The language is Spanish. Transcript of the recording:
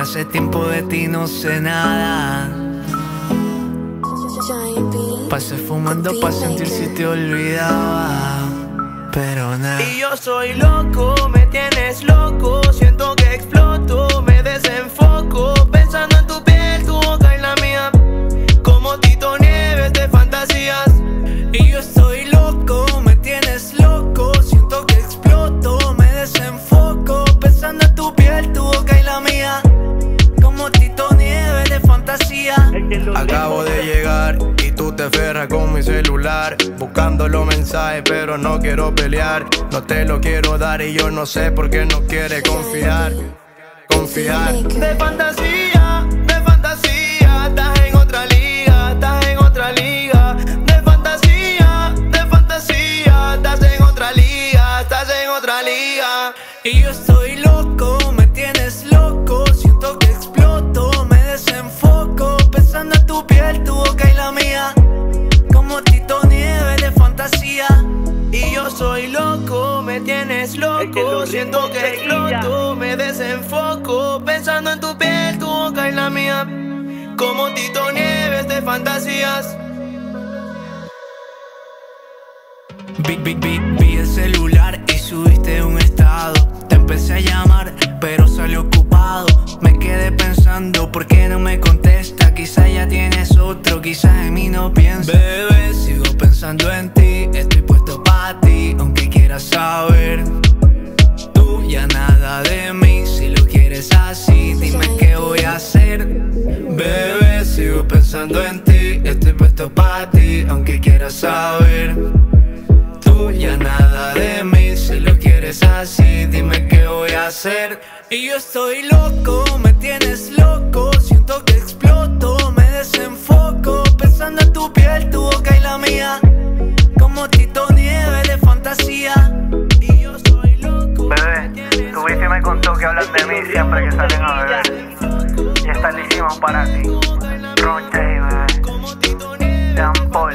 hace tiempo de ti no sé nada. Pasé fumando pa' sentir si te olvidaba. Pero nada. Y yo soy loco, me tienes loco. Siento que exploto, me desenfoco. Pensando en tu piel, tu boca y la mía. Como Tito Nieves de fantasías. Y yo estoy loco, me tienes loco. Siento que exploto, me desenfoco. Pensando en tu piel, tu boca y la mía. Como Tito Nieves de fantasía. Acabo de llegar y tú te ferras con mi celular Buscando los mensajes pero no quiero pelear No te lo quiero dar y yo no sé por qué no quieres confiar Confiar De fantasía, de fantasía. Estás en otra liga, estás en otra liga. De fantasía, de fantasía. Estás en otra liga, estás en otra liga. Y yo estoy loco, en tu piel, tu boca y la mía. Como Tito Nieves de fantasía. Y yo soy loco, me tienes loco. Siento que exploto, me desenfoco. Pensando en tu piel, tu boca y la mía. Como Tito Nieves de fantasías. Vi, vi, vi, vi el celular y subiste saber Tú ya nada de mí Si lo quieres así Dime qué voy a hacer. Bebé, sigo pensando en ti Estoy puesto para ti Aunque quieras saber. Tú ya nada de mí Si lo quieres así Dime qué voy a hacer. Y yo estoy loco Me tienes loco Siento que exploto Me desenfoco Pensando en tu piel, tu boca y la mía. siempre que salen a beber. Y están hicimos para ti. Ron J, bebé. Jean Paul.